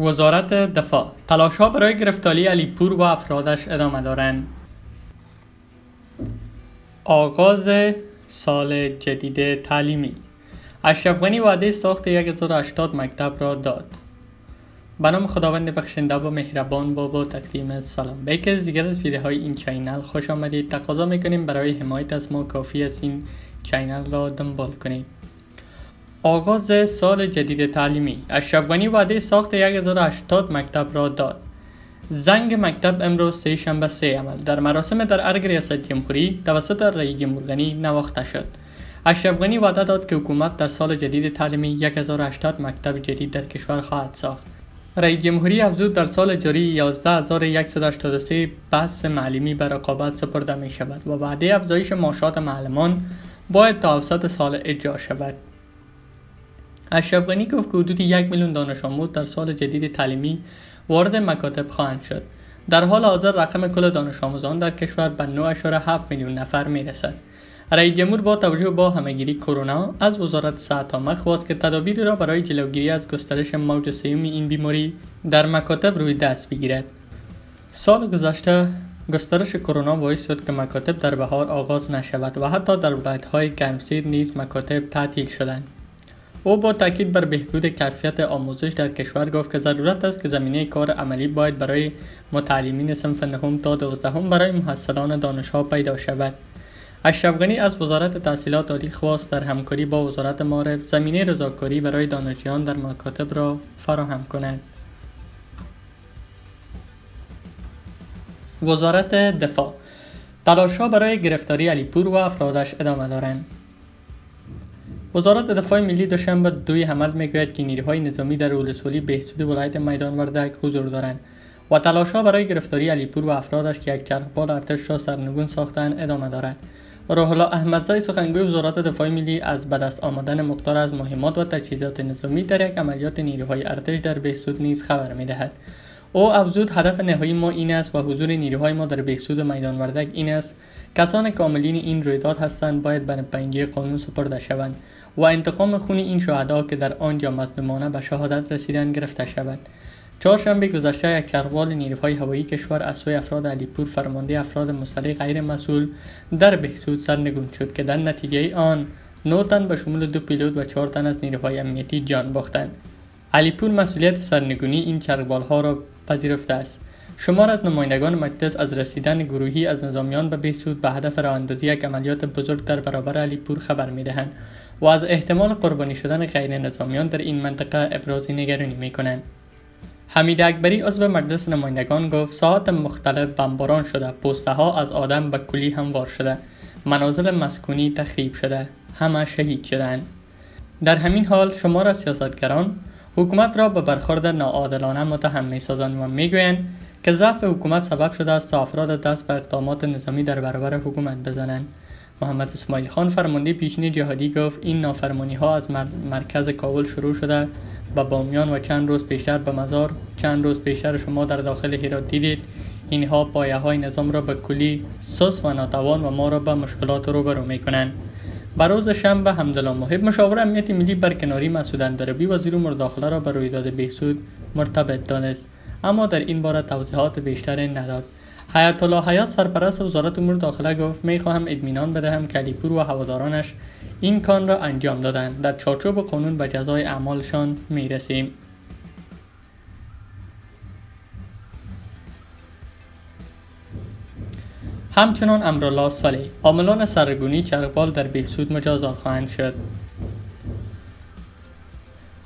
وزارت دفاع. تلاش ها برای گرفتاری علیپور و افرادش ادامه دارند. آغاز سال جدید تعلیمی. اشرف غنی وعده ساخت 1080 مکتب را داد. به نام خداوند بخشنده و مهربان و با تقدیم سلام. به یکی از دیگر از های این channel خوش آمدید. تقاضا می‌کنیم برای حمایت از ما کافی است این channel را دنبال کنید. آغاز سال جدید تعلیمی. اشرف غنی وعده ساخت 1080 مکتب را داد. زنگ مکتب امروز سه شنبه سه عمل. در مراسم در ارگ ریاست جمهوری توسط رئیس جمهور غنی نواخته شد. اشرف غنی وعده داد که حکومت در سال جدید تعلیمی 1080 مکتب جدید در کشور خواهد ساخت. رئیس جمهوری افزود در سال جاری 11183 بحث معلمی به رقابت سپرده می شود و وعده افزایش معاشات معلمان باید تا سال اجرا شود. اشرف غنی گفت که حدود یک میلیون دانش آموز در سال جدید تعلیمی وارد مکاتب خواهند شد. در حال حاضر رقم کل دانش آموزان در کشور به 9.7 میلیون نفر می رسد رئیس جمهور با توجه با همگیری کرونا از وزارت صحت عامه خواست که تدابیری را برای جلوگیری از گسترش موج سوم این بیماری در مکاتب روی دست بگیرد. سال گذشته گسترش کرونا باعث شد که مکاتب در بهار آغاز نشود و حتی در ولایت‌های گرمسیر نیز مکاتب تعطیل شدند. او با تاکید بر بهبود کیفیت آموزش در کشور گفت که ضرورت است که زمینه کار عملی باید برای متعلمین صنف نهم تا دوازدهم برای محصلان دانشها پیدا شود. اشرف از وزارت تحصیلات عالی خواست در همکاری با وزارت معارف زمینه رضاکاری برای دانشجویان در مکاتب را فراهم کند. وزارت دفاع تلاش برای گرفتاری علیپور و افرادش ادامه دارند. وزارت دفاع ملی دوشنبه دوی حمل می‌گوید که نیروهای نظامی در ولسوالی بهسود ولایت میدان وردک حضور دارند و تلاش ها برای گرفتاری علیپور و افرادش که یک چرخبال ارتش را سرنگون ساختند ادامه دارد. روح الله احمدزی سخنگوی وزارت دفاع ملی از بدست آمدن مقدار از مهمات و تجهیزات نظامی در یک عملیات نیروهای ارتش در بهسود نیز خبر می‌دهد. او افزود هدف نهایی ما این است و حضور نیروهای ما در بهسود و میدان وردک این است. کسان کاملین این رویداد هستند باید به پنجه قانون سپرده شوند. و انتقام خون این شهدا که در آنجا مظلومانه به شهادت رسیدن گرفته شود. چهارشنبه گذشته یک چرخبال نیروهای هوایی کشور از سوی افراد علیپور فرمانده افراد مسلح غیر مسئول در بهسود سرنگون شد که در نتیجه آن نو تن به شمول دو پیلوت و چهار تن از نیروهای امنیتی جان باختند. علیپور مسئولیت سرنگونی این چرخبال ها را پذیرفته است. شمار از نمایندگان مجلس از رسیدن گروهی از نظامیان به بهسود به هدف راه اندازی یک عملیات بزرگ در برابر علیپور خبر می‌دهند و از احتمال قربانی شدن غیر نظامیان در این منطقه ابراز نگرانی می کنند. حمید اکبری عضو مجلس نمایندگان گفت ساعت مختلف بمباران شده پوسته ها از آدم به کلی هموار شده منازل مسکونی تخریب شده همه شهید شدند در همین حال شمار از سیاستگران حکومت را به برخورد ناعادلانه متهم می سازند و می‌گویند که ضعف حکومت سبب شده است تا افراد دست به اقدامات نظامی در برابر حکومت بزنند. محمد اسماعیل خان فرمانده پیشین جهادی گفت این نافرمانی ها از مرکز کابل شروع شده به بامیان و چند روز پیشتر به مزار چند روز پیشتر شما در داخل هرات دیدید. اینها پایه های نظام را به کلی سس و ناتوان و ما را به مشکلات روبرو می کنند به روز شنبه حمدالله محب مشاور امنیت ملی برکناری مسعود اندربی وزیر امور داخله را به رویداد بهسود مرتبط دانست. اما در این باره توضیحات بیشتری نداد. حیات الله حیات سرپرست وزارت امور داخله گفت می خواهم اطمینان بدهم که و هوادارانش این کان را انجام دادند. در چارچوب قانون به جزای اعمالشان می رسیم. همچنان امرالله سالی عاملان سرگونی چربال در بهسود مجازات خواهند شد.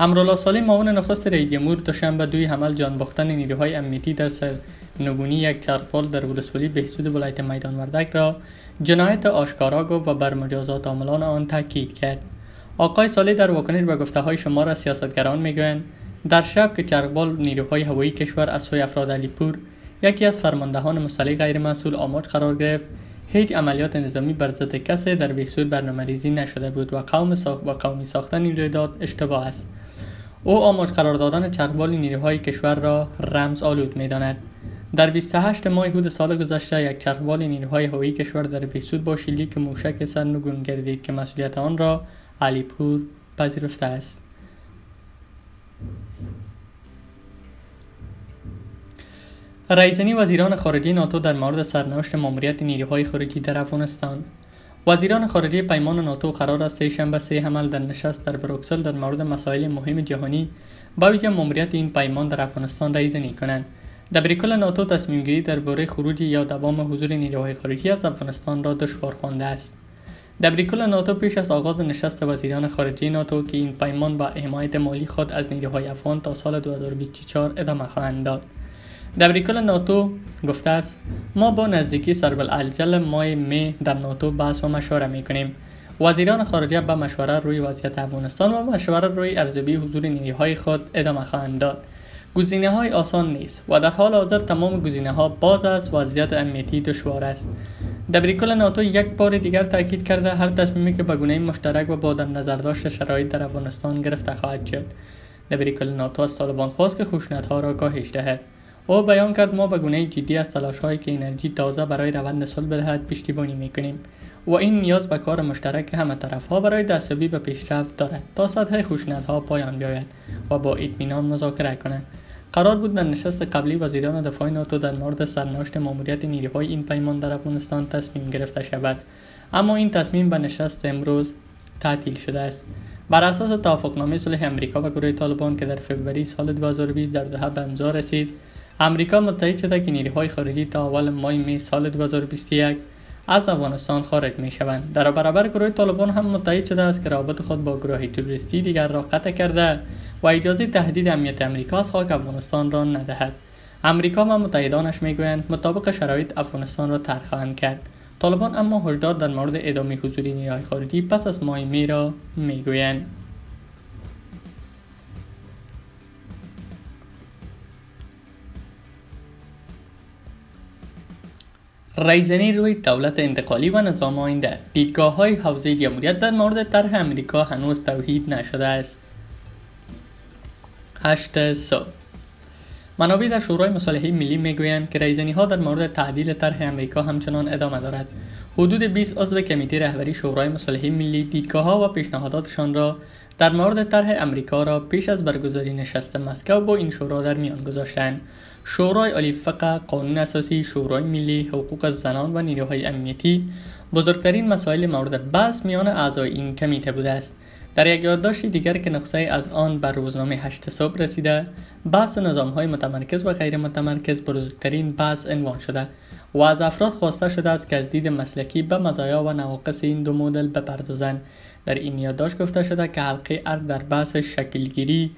امرالله سالی معاون نخست رئیس جمهور دوشنبه دوی حمل جان باختن نیروهای امنیتی در سر نگونی یک چرخبال در ولسوالی بهسود ولایت میدان وردک را جنایت آشکارا گفت و بر مجازات عاملان آن تاکید کرد. آقای سالی در واکنش به گفته های از سیاستگران می‌گویند در شب که چرخبال نیروهای هوایی کشور از سوی افراد علیپور یکی از فرماندهان مسلح غیر مسئول آماج قرار گرفت هیچ عملیات نظامی بر ضد کسی در بهسود برنامه ریزی نشده بود و قوم ساخت و قومی ساختن این رویداد اشتباه است. او آماج قرار دادن چرخبال نیروهای کشور را رمز آلود می‌داند. در 28 ماه حدود سال گذشته یک چرخبال نیروهای هوایی کشور در بیسود با شلیک موشک سرنگون گردید که مسئولیت آن را علیپور پذیرفته است. رئیسنی وزیران خارجه ناتو در مورد سرنوشت ماموریت نیروهای خارجی در افغانستان. وزیران خارجه پیمان ناتو قرار است سه شنبه سه حمل در نشست در بروکسل در مورد مسائل مهم جهانی با ویژه ماموریت این پیمان در افغانستان رئیسنی کنند دبیرکل ناتو تصمیم گیری درباره خروج یا دوام حضور نیروهای خارجی از افغانستان را دشوار خوانده است. دبیرکل ناتو پیش از آغاز نشست وزیران خارجه ناتو که این پیمان با حمایت مالی خود از نیروهای افغان تا سال 2024 ادامه خواهند داد. دبریکل ناتو گفته است ما با نزدیکی سربالعجل ماه می در ناتو بحث و مشوره می کنیم. وزیران خارجه به مشوره روی وضعیت افغانستان و مشوره روی ارزیابی حضور نیروهای خود ادامه خواهند داد. گزینه های آسان نیست و در حال حاضر تمام گزینه ها باز است وضعیت امنیتی دشوار است. دبریکل ناتو یک بار دیگر تاکید کرده هر تصمیمی که به گونه مشترک و با در نظر داشت شرایط در افغانستان گرفته خواهد شد. دبریکل ناتو از طالبان خواست که خشونتها را کاهش دهد. او بیان کرد ما به گونه جدی از تلاش هایی که انرژی تازه برای روند صلح بدهد پشتیبانی می‌کنیم و این نیاز به کار مشترک همه طرف ها برای دستیابی به پیشرفت دارد تا سطح ها پایان بیاید و با اطمینان مذاکره کنند قرار بود در نشست قبلی وزیران دفاع ناتو در مورد سرنوشت ماموریت نیروهای این پیمان در افغانستان تصمیم گرفته شود. اما این تصمیم به نشست امروز تعطیل شده است. بر اساس توافقنامه صلح امریکا و گروه طالبان که در فوریه سال 2020 در دوحه به امضا رسید امریکا متحد شده که نیروهای خارجی تا اول ماه می سال 2021 از افغانستان خارج می شوند. در برابر گروه طالبان هم متحد شده است که رابط خود با گروه توریستی دیگر را قطع کرده و اجازه تهدید امنیت امریکا از خاک افغانستان را ندهد. امریکا و متحدانش می‌گویند مطابق شرایط افغانستان را ترک خواهند کرد. طالبان اما هشدار در مورد ادامه حضور نیروهای خارجی پس از ماه می را می‌گویند. رایزنی روی دولت انتقالی و نظام آینده دیدگاه های حوزه جمهوریت در مورد طرح امریکا هنوز توحید نشده است. هشت صبح. منابع در شورای مصالحه ملی می‌گویند که رایزنی ها در مورد تعدیل طرح امریکا همچنان ادامه دارد. حدود 20 عضو کمیته رهبری شورای مصالحه ملی دیدگاه ها و پیشنهاداتشان را در مورد طرح امریکا را پیش از برگزاری نشست مسکو با این شورا در میان گذاشتند. شورای عالی فقه قانون اساسی شورای ملی حقوق زنان و نیروهای امنیتی بزرگترین مسائل مورد بحث میان اعضای این کمیته بوده است. در یک یادداشت دیگر که نقصه از آن بر روزنامه هشت صبح رسیده بحث نظام های متمرکز و غیر متمرکز بزرگترین بحث عنوان شده. و از افراد خواسته شده است که از دید مسلکی به مزایا و نواقص این دو مدل بپردازند. در این یادداشت گفته شده که حلقه ارد در بحث شکلگیری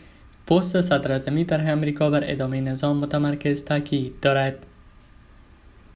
پست صدر در امریکا بر ادامه نظام متمرکز تاکید دارد.